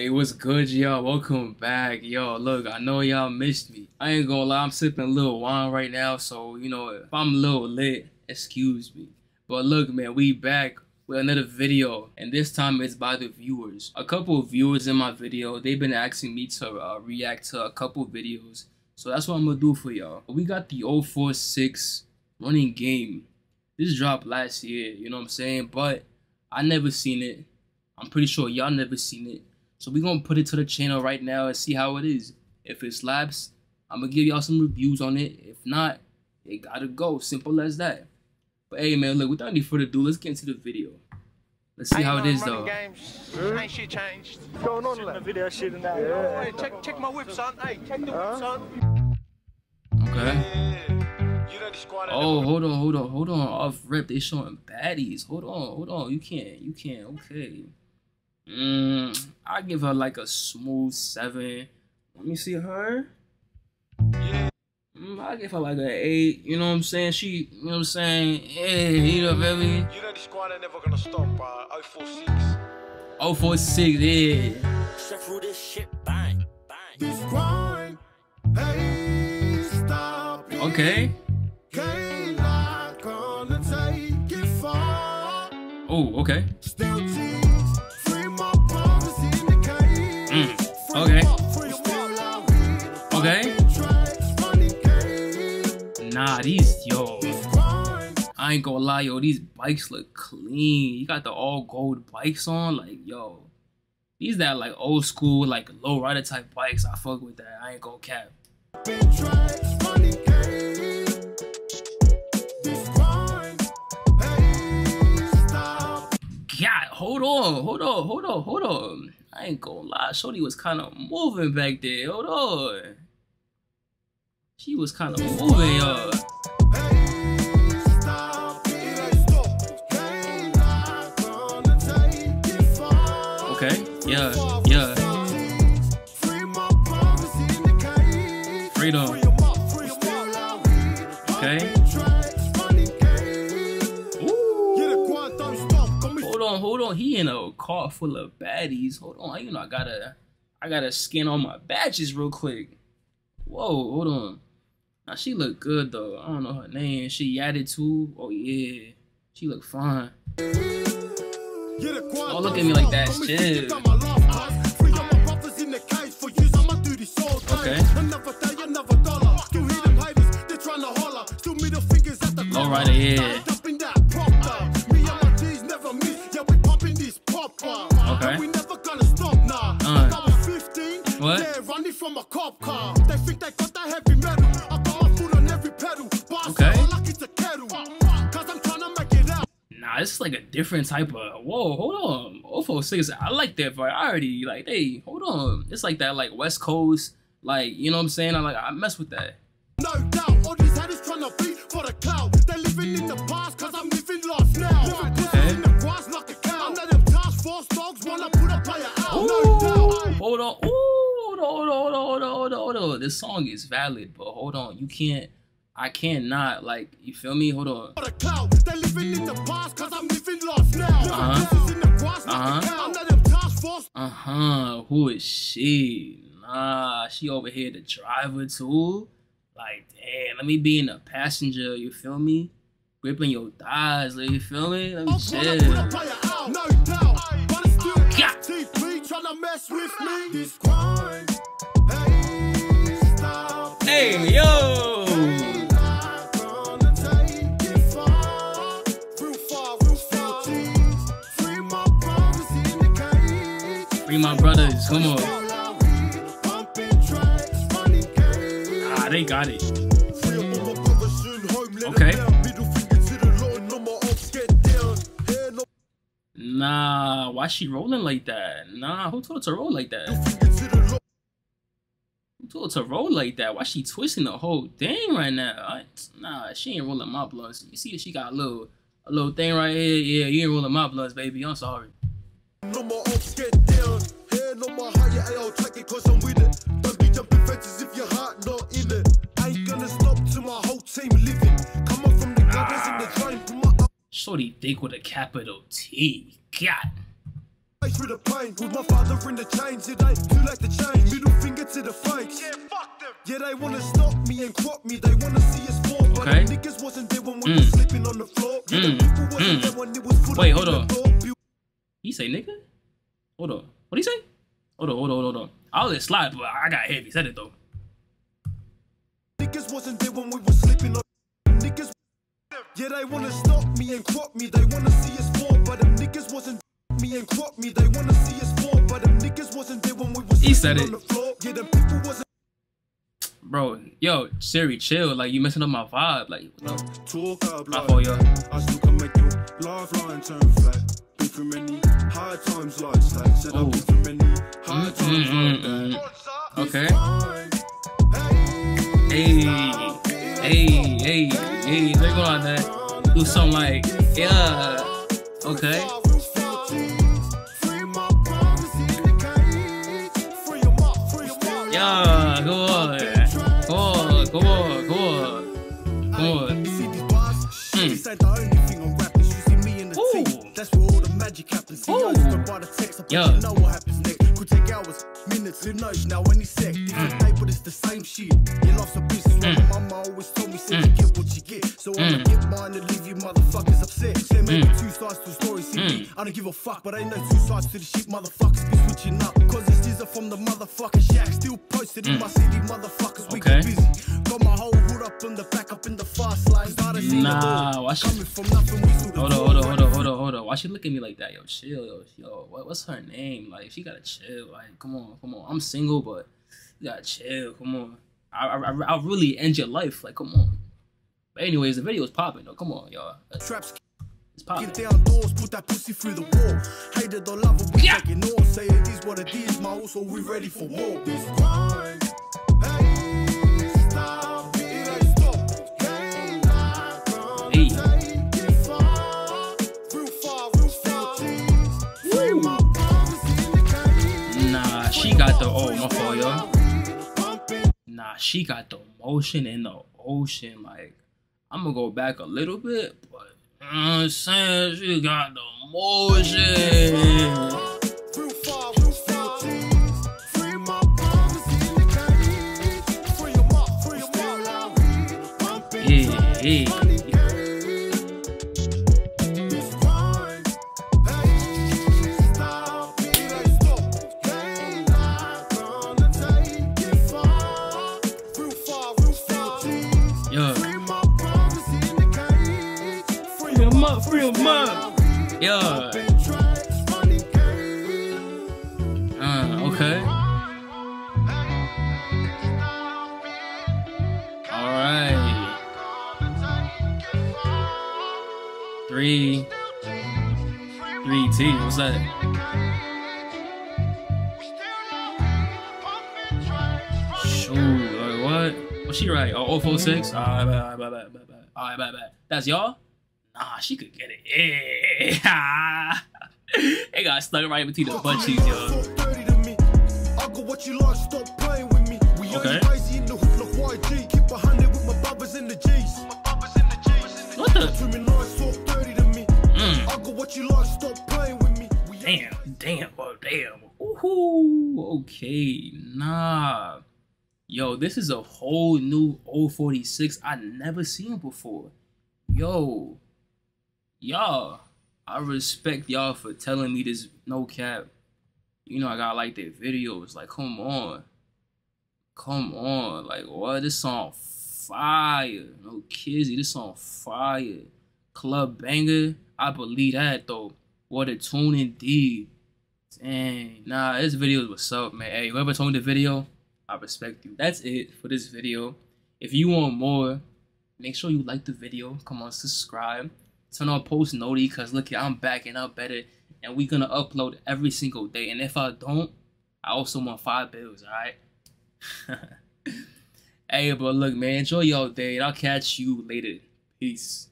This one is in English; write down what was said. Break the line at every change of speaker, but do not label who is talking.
Hey, what's good, y'all? Welcome back. Yo, look, I know y'all missed me. I ain't gonna lie, I'm sipping a little wine right now, so, you know, if I'm a little lit, excuse me. But look, man, we back with another video, and this time it's by the viewers. A couple of viewers in my video, they've been asking me to uh, react to a couple videos, so that's what I'm gonna do for y'all. We got the 046 running game. This dropped last year, you know what I'm saying? But I never seen it. I'm pretty sure y'all never seen it. So we're gonna put it to the channel right now and see how it is. If it slaps, I'm gonna give y'all some reviews on it. If not, it gotta go. Simple as that. But hey man, look, without any further ado, let's get into the video. Let's see
Ain't
how it
no
is though.
Games. Ain't shit changed.
What's going on, like?
video shooting that.
Yeah.
Hey, check, check my whip, son. Hey, check the
Huh?
whip, son.
Okay.
You know the squad.
Oh, hold on, hold on, hold on. Off rip, they showing baddies. Hold on, hold on. You can't, you can't. Okay. Mm, I give her like a smooth seven. Let me see her. Mm, I give her like an eight. You know what I'm saying? She, you know what I'm saying? Yeah, you know, baby.
You know the squad ain't never gonna stop, uh, 046.
Oh, four six, yeah.
Straight through this shit, bang, bang.
grind. Hey, stop it.
Okay.
Can't not gonna take it far.
Oh, okay.
Still
okay. Okay. Nah, these yo. I ain't gonna lie, yo, these bikes look clean. You got the all gold bikes on, like yo. These that like old school, like low rider type bikes. I fuck with that. I ain't gonna cap. God, hold on, hold on, hold on, hold on. I ain't gonna lie, Shorty was kind of moving back there. Hold on. She was kind of moving, yo. Okay, yeah,
it.
Hold on. He in a car full of baddies. Hold on, you know I gotta, I gotta scan all my badges real quick. Whoa, hold on. Now she look good though. I don't know her name. She added too. Oh yeah, she look fine.
Yeah,
Don't look at me like that, shit.
thinking about my out.
Nah, this is like a different type of. Whoa, hold on. OFO six. I like that variety. Like, hey, hold on. It's like that, like West Coast. Like, you know what I'm saying? I like, I mess with that. This song is valid, but hold on. You can't. I cannot. Like, you feel me? Hold on.
For the clout, they living in the past, cause I'm living life now. Living pussies in the grass like a cow. I'm letting task force
Uh huh. Who is she? Nah, she over here the driver too. Like, damn, let me be in the passenger. You feel me? Gripping your thighs. Like, you feel me? Let me chill.
Real far. Free my brothers.
Come on.
Game.
Ah, they got it. Okay. Nah, why she rolling like that? Nah, who told her to roll like that?
To
roll like that? Why she twisting the whole thing right now? I, nah, she ain't rolling my blunts. You see that she got a little, a little thing right here. Yeah, you ain't rolling my blunts, baby. I'm sorry.
No more ops get down. No more higher, I'll take it cause I'm with it. Don't be jumping fences if your heart not in it. Ain't gonna stop till my whole team living. Come on from the gutters and the
Shorty thick with a capital T. God.
Face through the pain. With my father in the chains, it ain't too late to change. Middle finger to the fakes.
Yeah, fuck them.
Yeah, they wanna stop me and crop me. They wanna see us fall, but
Okay.
the niggas wasn't there when we
Mm.
was sleeping on the floor. Yeah,
Mm.
the people wasn't
Mm.
there when it was full
Wait, hold on.
the door.
He say nigga? Hold on. What he say? Hold on, hold on, hold on. I'll let it slide, but I got heavy. Said it though.
Niggas wasn't there when we was sleeping on. Niggas, yeah, they wanna stop me and crop me. They wanna see us fall, but them niggas wasn't me and crop me. They wanna see us fall, but them niggas wasn't there when we was
He said
on
it.
the floor. Yeah, them people wasn't.
Bro, yo, Siri, chill. Like you messing up my vibe. Like,
out
My fault, yo.
I still can make your lifeline turn flat. Been through many hard times like that. Said. I've been through many hard
Mm,
times
mm,
like
mm,
that.
Okay.
Hey,
Hey, hey, hey, hey. They're going on that. Do something like, yeah. Okay.
This ain't the only thing I'm. You see me in the
Ooh.
team. That's where all the magic happens. See, I
Ooh.
used to buy the text. I you know what happens next. Could take hours, minutes, who knows now any sec. Different day, but it's the same shit. You lost a business.
Mm.
my mama always told me, said
Mm.
you get what you get. So I'ma
Mm.
get mine and leave you motherfuckers upset. There may be
Mm.
two sides to a story. See me, I don't give a fuck, but ain't no two sides to the shit. Motherfuckers be switching up. Cause this is from the motherfucking shack. Still posted in my city, motherfuckers. We
Okay.
get busy. Got my whole hood up in the back, up in the fast lane. Started seeing the
Nah, why she-
Coming from nothing, we the
Hold on, hold on, hold on, hold on, hold on. Why she look at me like that? Yo, chill, yo, yo. What, what's her name? Like, she gotta chill. Like, come on, come on. I'm single, but you gotta chill. Come on. I, I, I, I'll really end your life. Like, come on. But anyways, the video is popping though. Come on, y'all.
Traps
It's popping.
kicking the
oh my fault, yo. Nah, she got the motion in the ocean. Like, I'm gonna go back a little bit, but you know what I'm saying she got the motion. Three What's that? Shoot. Like what? What's she right? Oh, 046? Alright, bad, alright, bad, bad, bad, bad. Alright, bad, bad. That's y'all? Nah, she could get it. Yeah. it got stuck right between the butt cheeks, yo.
Talk
Okay, nah. Yo, this is a whole new 046 I never seen before. Yo, y'all, I respect y'all for telling me this no cap. You know I gotta like their videos. Like, come on. Come on. Like, what? This song fire. No kizzy, this song fire. Club banger. I believe that though. What a tune indeed. Dang. Nah, this video is what's up, man. Hey, whoever told me the video, I respect you. That's it for this video. If you want more, make sure you like the video. Come on, subscribe. Turn on post noti because look, I'm backing up better. And we gonna upload every single day. And if I don't, I also want five bills, alright? hey, but look, man, enjoy your day. And I'll catch you later. Peace.